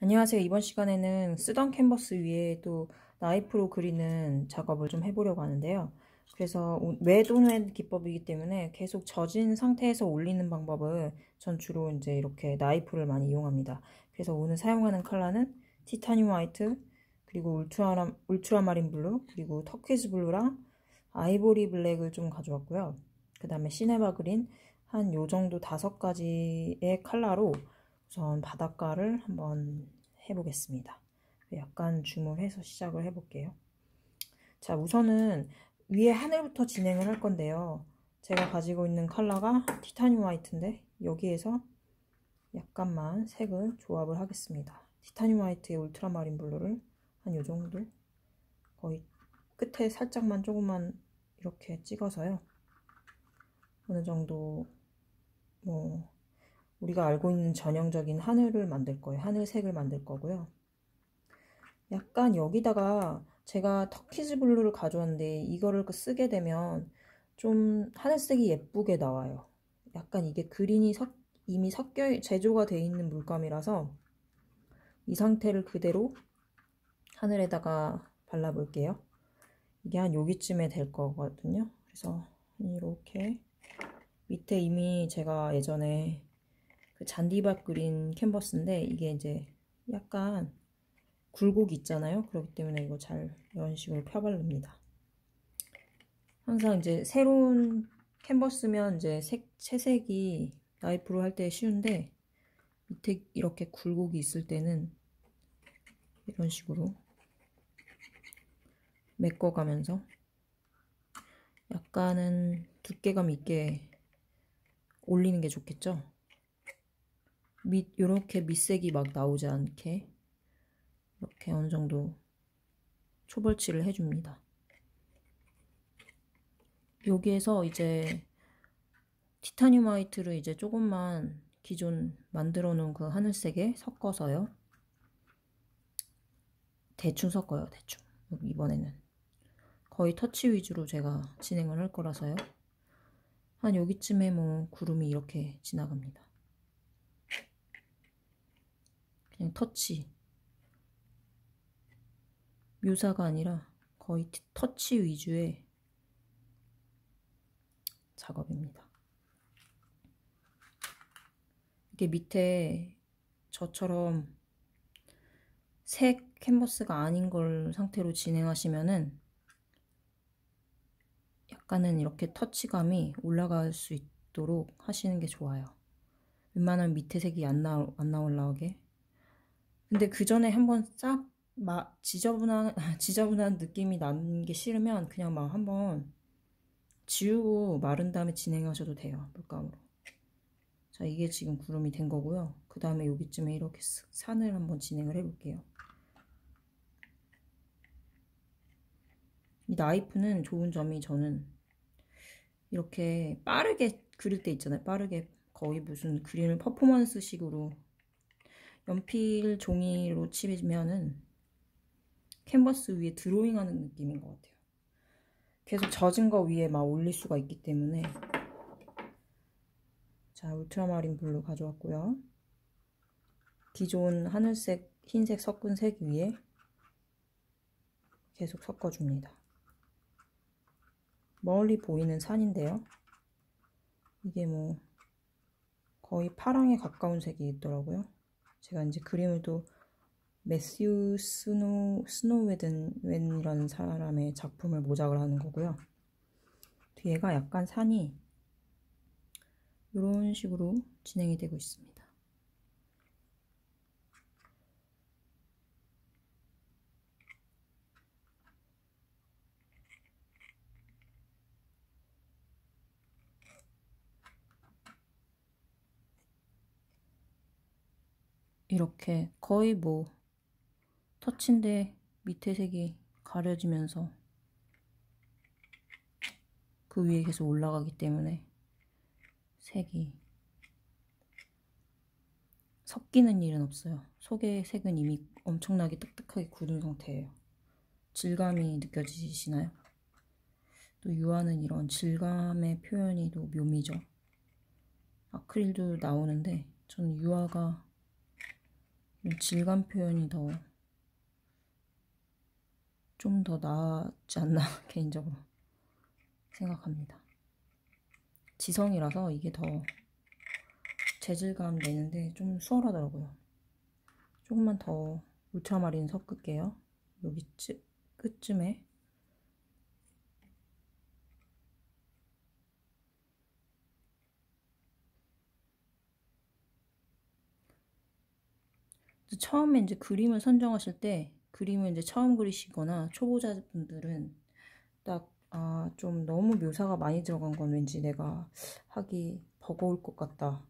안녕하세요. 이번 시간에는 쓰던 캔버스 위에 또 나이프로 그리는 작업을 좀 해보려고 하는데요. 그래서 wet on wet 기법이기 때문에 계속 젖은 상태에서 올리는 방법을 전 주로 이제 이렇게 나이프를 많이 이용합니다. 그래서 오늘 사용하는 컬러는 titanium white, 그리고 ultra, ultramarine blue, 그리고 turquoise blue랑 ivory black을 좀 가져왔고요. 그 다음에 cinnabar green 한 요 정도 다섯 가지의 컬러로 우선 바닷가를 한번 해보겠습니다. 약간 줌을 해서 시작을 해볼게요. 자 우선은 위에 하늘부터 진행을 할 건데요. 제가 가지고 있는 컬러가 티타늄 화이트인데 여기에서 약간만 색을 조합을 하겠습니다. 티타늄 화이트의 울트라마린 블루를 한 요정도 거의 끝에 살짝만 조금만 이렇게 찍어서요. 어느 정도 뭐 우리가 알고 있는 전형적인 하늘을 만들 거예요. 하늘색을 만들 거고요. 약간 여기다가 제가 터키즈 블루를 가져왔는데 이거를 그 쓰게 되면 좀 하늘색이 예쁘게 나와요. 약간 이게 그린이 섞, 이미 섞여 제조가 되어 있는 물감이라서 이 상태를 그대로 하늘에다가 발라볼게요. 이게 한 여기쯤에 될 거거든요. 그래서 이렇게 밑에 이미 제가 예전에 그 잔디밭 그린 캔버스인데 이게 이제 약간 굴곡 있잖아요. 그렇기 때문에 이거 잘 이런 식으로 펴바릅니다. 항상 이제 새로운 캔버스면 이제 색, 채색이 나이프로 할 때 쉬운데 밑에 이렇게 굴곡이 있을 때는 이런 식으로 메꿔가면서 약간은 두께감 있게 올리는 게 좋겠죠? 밑 이렇게 밑색이 막 나오지 않게 이렇게 어느 정도 초벌칠을 해줍니다. 여기에서 이제 티타늄 화이트를 이제 조금만 기존 만들어 놓은 그 하늘색에 섞어서요. 대충 섞어요, 대충. 이번에는. 거의 터치 위주로 제가 진행을 할 거라서요. 한 여기쯤에 뭐 구름이 이렇게 지나갑니다. 그냥 터치 묘사가 아니라 거의 터치 위주의 작업입니다. 이게 밑에 저처럼 색 캔버스가 아닌 걸 상태로 진행하시면은 약간은 이렇게 터치감이 올라갈 수 있도록 하시는 게 좋아요. 웬만하면 밑에 색이 안, 나, 안 나올라오게 근데 그 전에 한번 싹 막 지저분한 지저분한 느낌이 나는 게 싫으면 그냥 막 한번 지우고 마른 다음에 진행하셔도 돼요 물감으로. 자 이게 지금 구름이 된 거고요. 그 다음에 여기쯤에 이렇게 산을 한번 진행을 해 볼게요. 이 나이프는 좋은 점이 저는 이렇게 빠르게 그릴 때 있잖아요. 빠르게 거의 무슨 그림을 퍼포먼스 식으로 연필 종이로 치면은 캔버스 위에 드로잉하는 느낌인 것 같아요. 계속 젖은 거 위에 막 올릴 수가 있기 때문에 자 ultramarine blue 가져왔고요. 기존 하늘색, 흰색 섞은 색 위에 계속 섞어줍니다. 멀리 보이는 산인데요. 이게 뭐 거의 파랑에 가까운 색이 있더라고요. 제가 이제 그림을 또 매스유 스노, 스노웨든 웬이라는 사람의 작품을 모작을 하는 거고요. 뒤에가 약간 산이 이런 식으로 진행이 되고 있습니다. 이렇게 거의 뭐 터치인데 밑에 색이 가려지면서 그 위에 계속 올라가기 때문에 색이 섞이는 일은 없어요. 속의 색은 이미 엄청나게 딱딱하게 굳은 상태예요. 질감이 느껴지시나요? 또 유화는 이런 질감의 표현이 또 묘미죠. 아크릴도 나오는데 저는 유화가 질감 표현이 더좀더 나았지 않나 개인적으로 생각합니다. 지성이라서 이게 더 재질감 내는데 좀 수월하더라고요. 조금만 더 울트라마린 섞을게요. 여기 끝쯤에 처음에 이제 그림을 선정하실 때 그림을 이제 처음 그리시거나 초보자분들은 딱 아, 좀 너무 묘사가 많이 들어간 건 왠지 내가 하기 버거울 것 같다.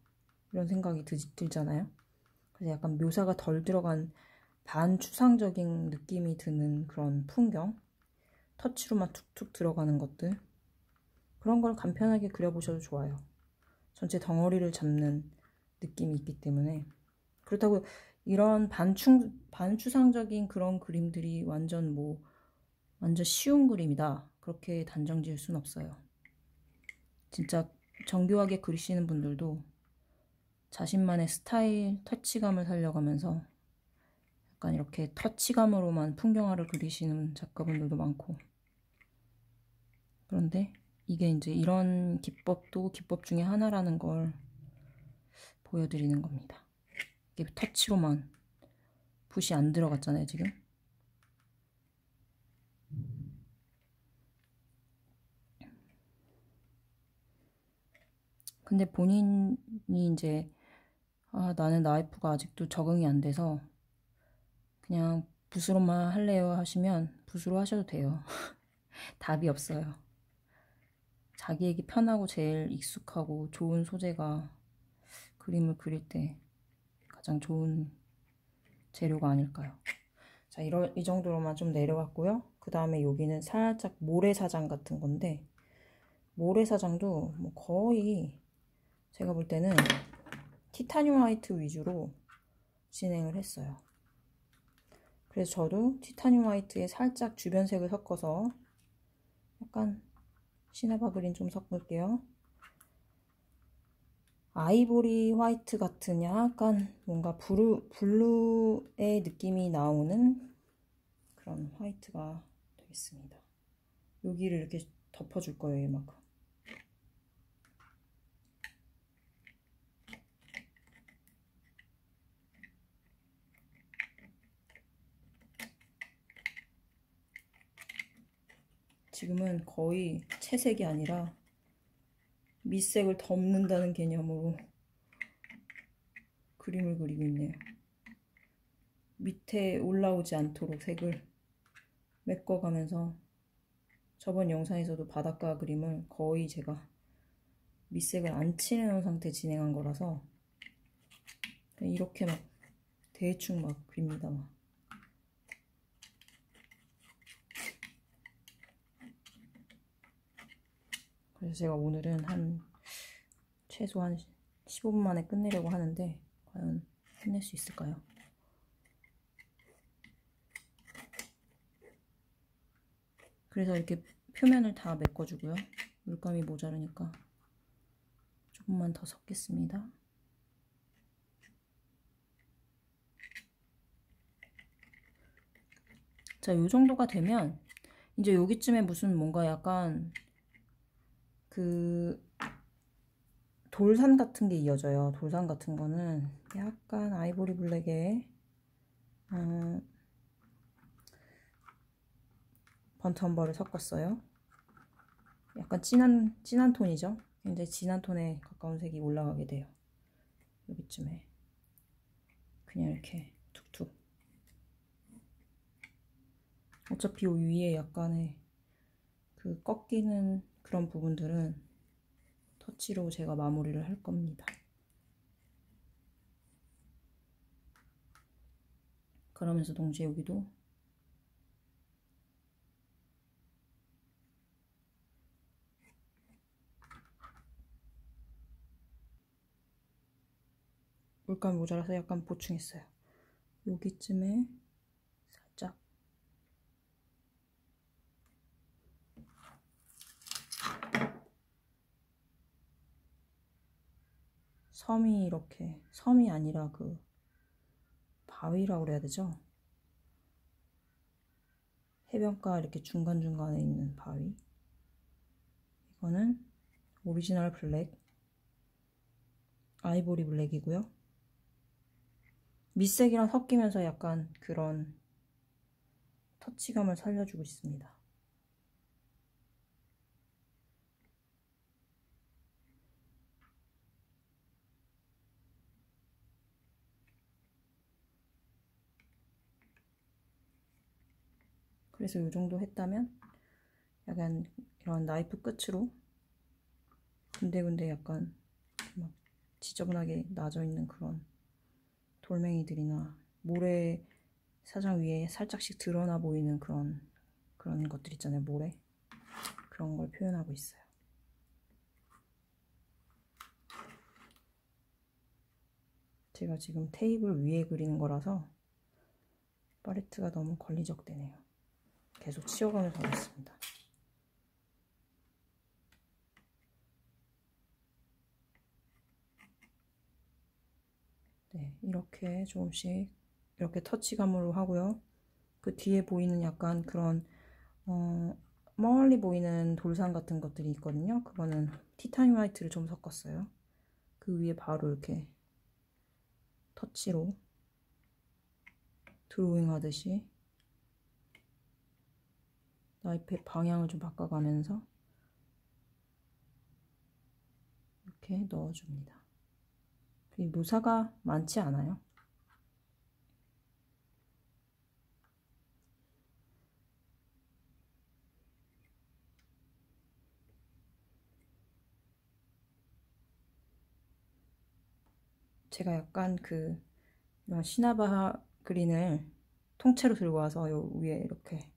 이런 생각이 드, 들잖아요. 그래서 약간 묘사가 덜 들어간 반추상적인 느낌이 드는 그런 풍경, 터치로만 툭툭 들어가는 것들, 그런 걸 간편하게 그려보셔도 좋아요. 전체 덩어리를 잡는 느낌이 있기 때문에. 그렇다고 이런 반추, 반추상적인 그런 그림들이 완전 뭐, 완전 쉬운 그림이다. 그렇게 단정 지을 순 없어요. 진짜 정교하게 그리시는 분들도 자신만의 스타일, 터치감을 살려가면서 약간 이렇게 터치감으로만 풍경화를 그리시는 작가분들도 많고 그런데 이게 이제 이런 기법도 기법 중에 하나라는 걸 보여드리는 겁니다. 이게 터치로만 붓이 안 들어갔잖아요, 지금. 근데 본인이 이제 아, 나는 나이프가 아직도 적응이 안 돼서 그냥 붓으로만 할래요 하시면 붓으로 하셔도 돼요. 답이 없어요. 자기에게 편하고 제일 익숙하고 좋은 소재가 그림을 그릴 때 가장 좋은 재료가 아닐까요? 자, 이러, 이 정도로만 좀 내려왔고요. 그 다음에 여기는 살짝 모래사장 같은 건데 모래사장도 뭐 거의 제가 볼 때는 티타늄 화이트 위주로 진행을 했어요. 그래서 저도 티타늄 화이트에 살짝 주변색을 섞어서 약간 cinnabar green 좀 섞을게요. ivory white 같은 약간 뭔가 blue, blue의 느낌이 나오는 그런 white가 되겠습니다. 여기를 이렇게 덮어줄 거예요, 이만큼. 지금은 거의 채색이 아니라 밑색을 덮는다는 개념으로 그림을 그리고 있네요. 밑에 올라오지 않도록 색을 메꿔가면서 저번 영상에서도 바닷가 그림을 거의 제가 밑색을 안 칠해놓은 상태 진행한 거라서 이렇게 막 대충 막 그립니다. 막. 그래서 제가 오늘은 한 최소한 15분 만에 끝내려고 하는데 과연 끝낼 수 있을까요? 그래서 이렇게 표면을 다 메꿔주고요. 물감이 모자르니까 조금만 더 섞겠습니다. 자, 이 정도가 되면 이제 여기쯤에 무슨 뭔가 약간 그 돌산 같은 게 이어져요. 돌산 같은 거는 약간 아이보리 블랙에 음, 번트엄버를 섞었어요. 약간 진한 진한 톤이죠. 굉장히 진한 톤에 가까운 색이 올라가게 돼요. 여기쯤에 그냥 이렇게 툭툭. 어차피 이 위에 약간의 그 꺾이는 그런 부분들은 터치로 제가 마무리를 할 겁니다. 그러면서 동시에 여기도 물감이 모자라서 약간 보충했어요. 여기쯤에 섬이 이렇게 섬이 아니라 그 바위라고 그래야 되죠? 해변가 이렇게 중간중간에 있는 바위. 이거는 original black ivory black이고요. 밑색이랑 섞이면서 약간 그런 터치감을 살려주고 있습니다. 그래서 이 정도 했다면 약간 이런 나이프 끝으로 군데군데 약간 막 지저분하게 나져 있는 그런 돌멩이들이나 모래 사장 위에 살짝씩 드러나 보이는 그런 그런 것들 있잖아요 모래. 그런 걸 표현하고 있어요. 제가 지금 테이블 위에 그리는 거라서 팔레트가 너무 걸리적되네요 계속 치워가면서 하겠습니다. 네, 이렇게 조금씩 이렇게 터치감으로 하고요. 그 뒤에 보이는 약간 그런 어, 멀리 보이는 돌산 같은 것들이 있거든요. 그거는 티타늄 화이트를 좀 섞었어요. 그 위에 바로 이렇게 터치로 드로잉 하듯이 나이프의 방향을 좀 바꿔가면서 이렇게 넣어줍니다. 무사가 많지 않아요. 제가 약간 그 이런 시나바 그린을 통째로 들고 와서 요 위에 이렇게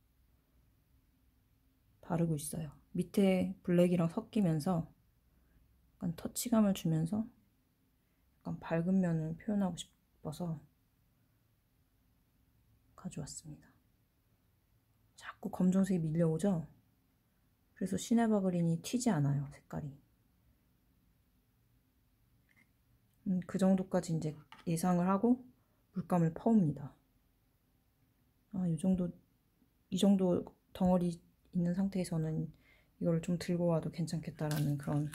바르고 있어요. 밑에 블랙이랑 섞이면서 약간 터치감을 주면서 약간 밝은 면을 표현하고 싶어서 가져왔습니다. 자꾸 검정색이 밀려오죠? 그래서 시네바 그린이 튀지 않아요, 색깔이. 음, 그 정도까지 이제 예상을 하고 물감을 퍼옵니다. 아, 이 정도, 이 정도 덩어리 있는 상태에서는 이걸 좀 들고 와도 괜찮겠다라는 그런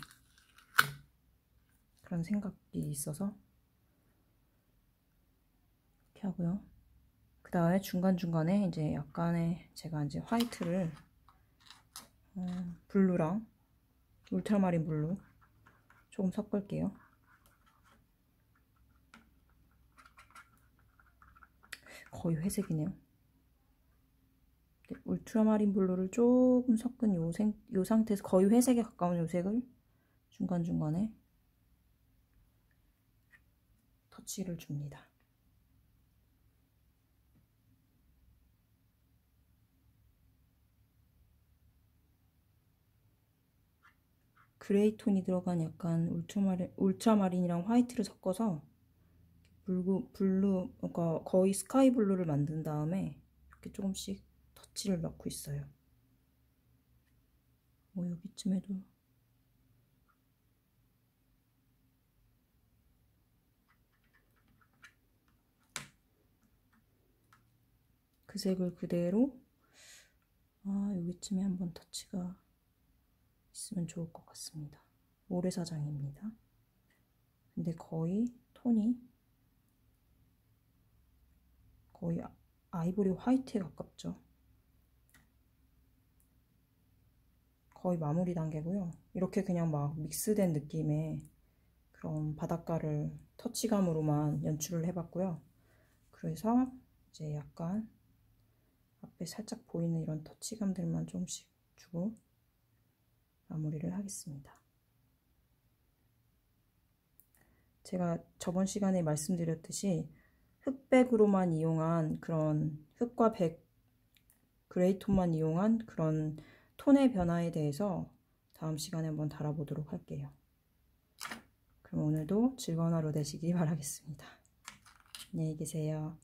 그런 생각이 있어서 이렇게 하고요. 그 다음에 중간중간에 이제 약간의 제가 이제 화이트를 어, 블루랑 ultramarine blue 조금 섞을게요. 거의 회색이네요. 네, ultramarine blue를 조금 섞은 요, 생, 요 상태에서 거의 회색에 가까운 요 색을 중간중간에 터치를 줍니다. gray 톤이 들어간 약간 ultramarine, ultramarine이랑 white를 섞어서 blue, blue, 그러니까 거의 sky blue를 만든 다음에 이렇게 조금씩 터치를 넣고 있어요. 뭐 여기쯤에도 그 색을 그대로 아 여기쯤에 한번 터치가 있으면 좋을 것 같습니다. 모래사장입니다. 근데 거의 톤이 거의 아이보리 화이트에 가깝죠. 거의 마무리 단계고요. 이렇게 그냥 막 믹스된 느낌의 그런 바닷가를 터치감으로만 연출을 해봤고요. 그래서 이제 약간 앞에 살짝 보이는 이런 터치감들만 조금씩 주고 마무리를 하겠습니다. 제가 저번 시간에 말씀드렸듯이 흑백으로만 이용한 그런 흑과 백 그레이톤만 이용한 그런 톤의 변화에 대해서 다음 시간에 한번 달아보도록 할게요. 그럼 오늘도 즐거운 하루 되시기 바라겠습니다. 안녕히 계세요.